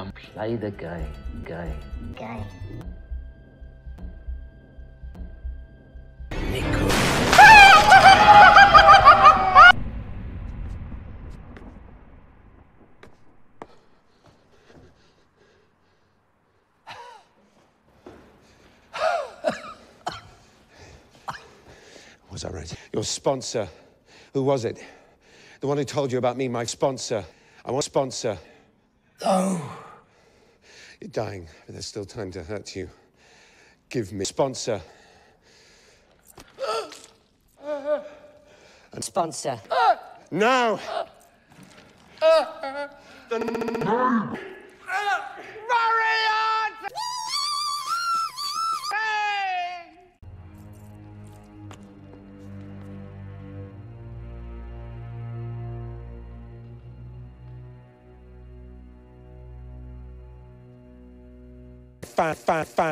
and play the game. Game. Game. Was I right? Your sponsor. Who was it? The one who told you about me, my sponsor. I want sponsor. Oh. You're dying, but there's still time to hurt you. Give me sponsor. And Sponsor. Now! ป่า